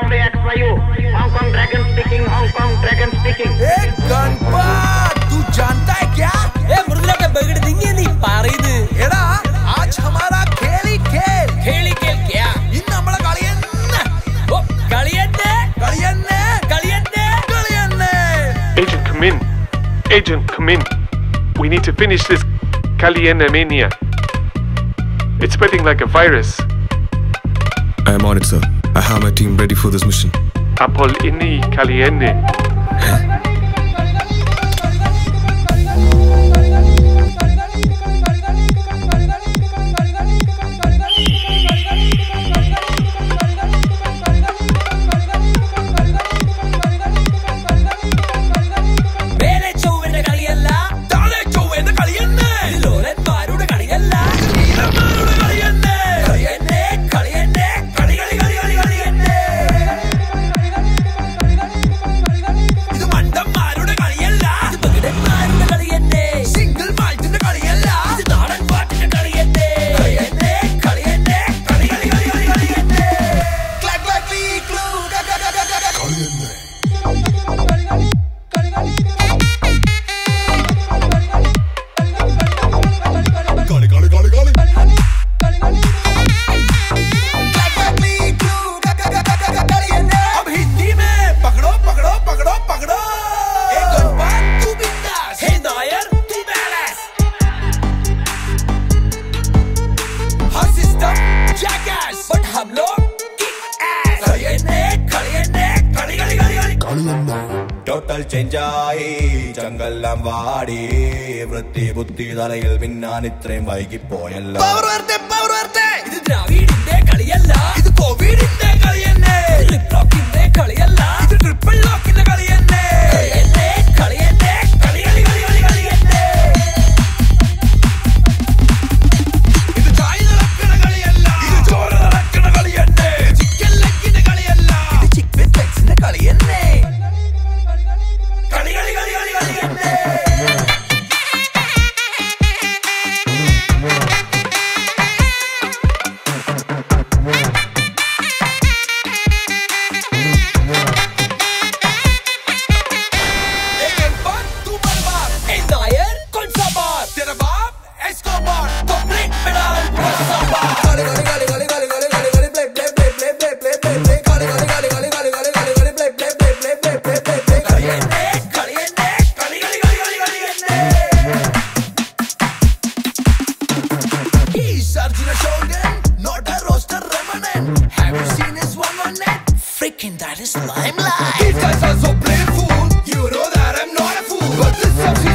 Bombay. Hong Kong Dragon speaking, Hong Kong Dragon speaking. Hey, Ganpa, तू जानता है क्या? ए मुर्दला के बगड़ देंगे नहीं पारी दे. एड़ा, आज हमारा खेली खेल. खेली खेल क्या? इन हमारा गालियन ने. ओ गालियन ने. गालियन ने. ने. ने. Agent, come in. Agent, come in. We need to finish this Kaliyanne mania. It's spreading like a virus. I am on it, sir have my team ready for this mission. Apol ini Kaliyanne. കാര്യങ്ങൾ ചേഞ്ചായി ചങ്കെല്ലാം വാടി. വൃത്തി ബുദ്ധി തലയിൽ പിന്നാൻ ഇത്രയും വൈകിപ്പോയല്ല. ഇത് ദ്രാവിഡിന്റെ കളിയല്ല. ഇത് കോവിഡിന്റെ കളിയല്ലേ? കളിയല്ല? ഇത് ട്രിപ്പിൾ ലോക്കിന്റെ കളിയല്ലേ? 섹시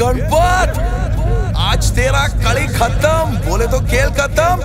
गणपत। आज तेरा कड़ी खत्म। बोले तो खेल खत्म।